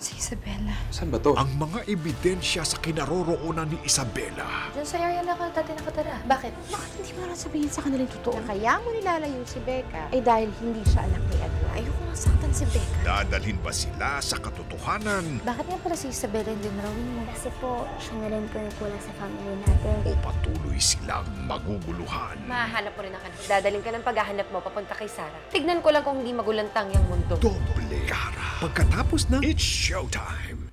Si Isabella. Saan ba to? ang mga ebidensya sa kinaroroonan ni Isabela. Diyan sa area na ako dati nakatira. Bakit? Bakit hindi mo lang sabihin sa kanila yung totoo? Na kaya mo nilalayo si Becca ay dahil hindi siya anak ni Edward. Si Becca. Dadalhin ba sila sa katotohanan Bakit nga pala si Isabella hindi narawin mo? Kasi po, siya na rin po yung kulang sa family natin. o patuloy silang maguguluhan? Mahahanap mo rin ang anak. Dadaling ka ng paghahanap mo papunta kay Sarah. Tignan ko lang kung hindi magulantang yung mundo. Doble cara. Pagkatapos ng It's Showtime!